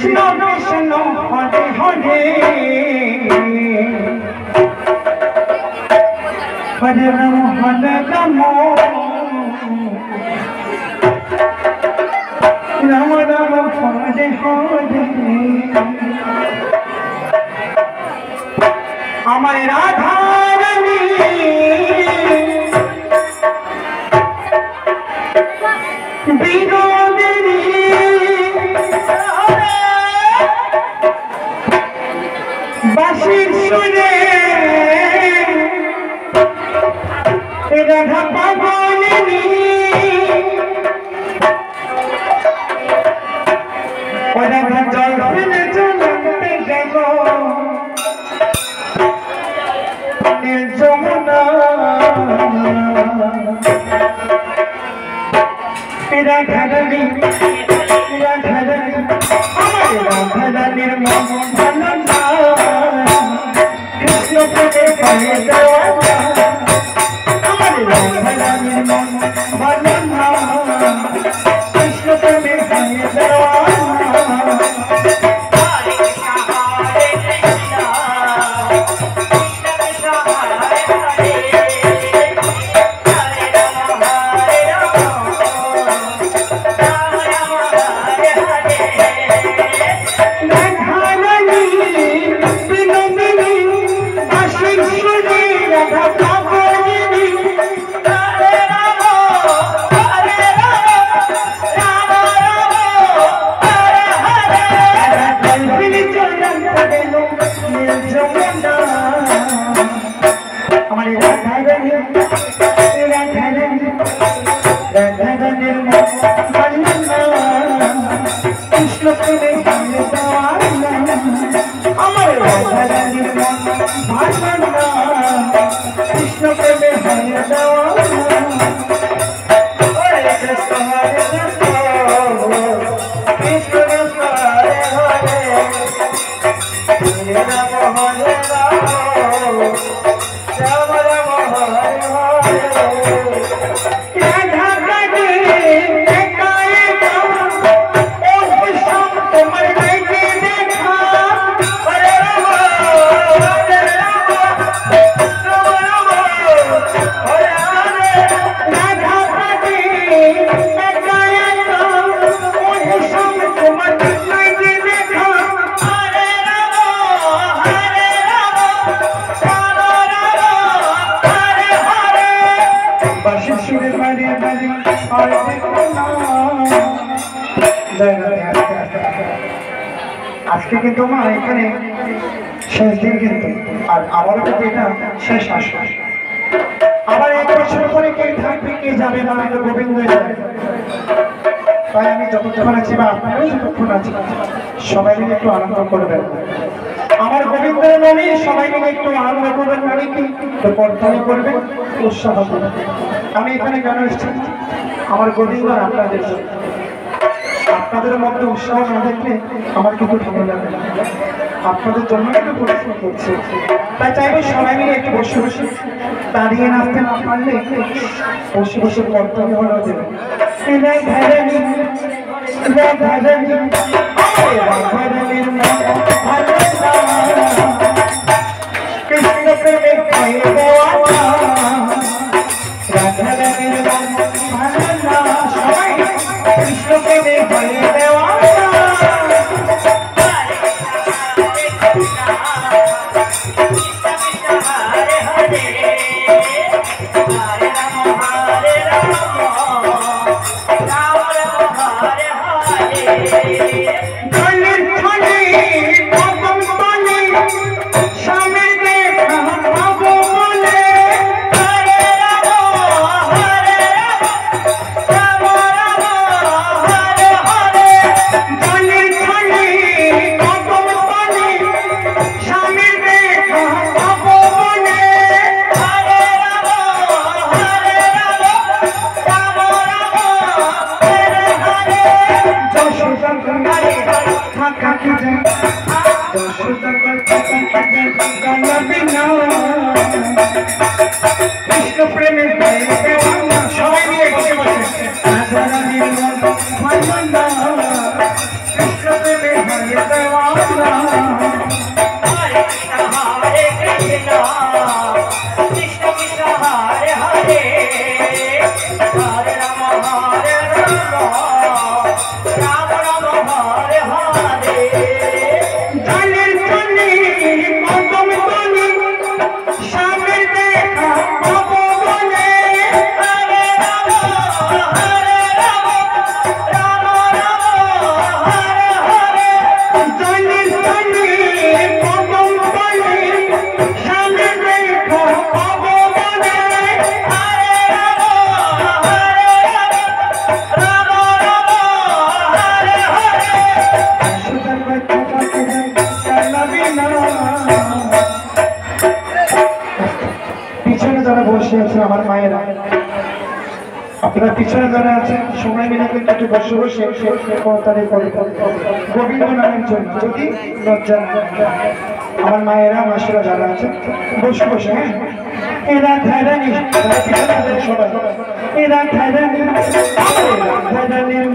কৃষ্ণ কৃষ্ণ হরে হরে হরে রাম হরে রাম রাম রাম হরে হরে আমার রাধা রানী বিনোদিনী আমার রাধারানীর মন ভালো না কৃষ্ণ لا আজকে কিন্তু মা এখানে শেষ দিন কিন্তু, আর আমারও কিন্তু এটা শেষ আশ্বাস আবার এক বছর পরে কে থাকবে, কে যাবে না এটা গোবিন্দ তাই আমি যতক্ষণ আছি বা আপনারাও যতক্ষণ আছি সবাই মিলে একটু আনন্দ করবেন। আমার গোবিন্দের নামে সবাই মিলে একটু আনন্দ করবেন মানে কি? প্রার্থনা করবেন, উৎসাহ করবেন। আমি এখানে কেন এসেছি? আমার গোবিন্দ আপনাদের জন্য। আপনাদের মধ্যে উৎসাহ না দেখলে আমার কিন্তু ভালো লাগে না আপনাদের জন্য একটু পরিশ্রম করছি তাই চাইব সবাই মিলে একটু বসে বসে দাঁড়িয়ে নাচতে না পারলে বসে বসে কর্তব্য হলো দেবে কৃষ্ণ প্রেমে कृष्ण प्रेमी हरि देवा Krishna Prem is আপনারা পিছনে যারা আছেন সময় মিলে কিন্তু একটু বসে বসে তাদের গোবিন্দ নামের জন্য। যদি লজ্জা আমার মায়েরা, মাসেরা যারা আছেন বসে বসে হ্যাঁ? এরা খায়রানি সবাই। এরা খায়রানি খায়রানির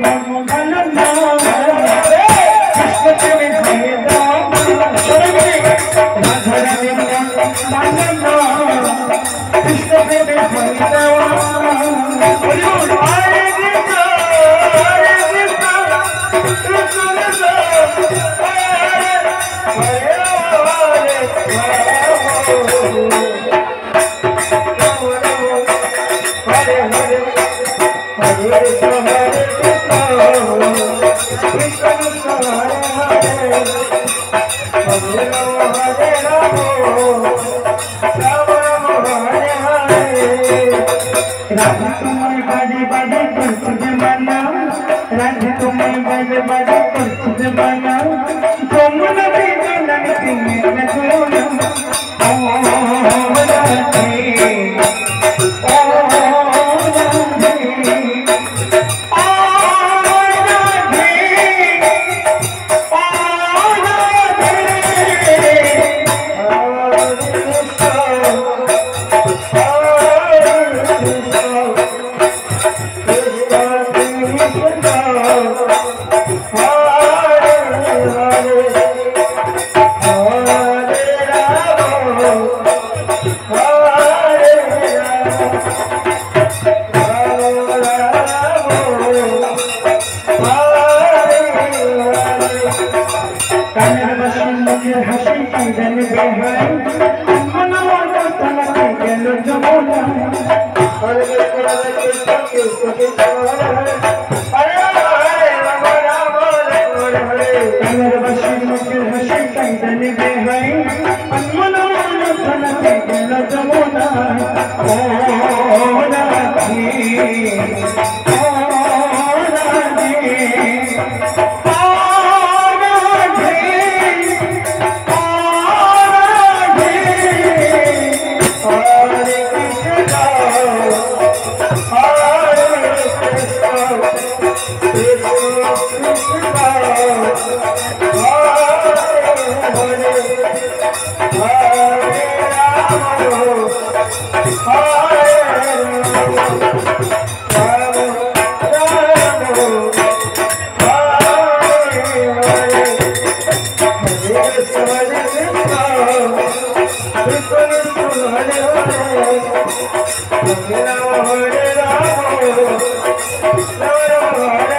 बजे बजे तुझ मना रज तुम्हें बजे बजे Hare Mona Hare Rama Hare Rama Rama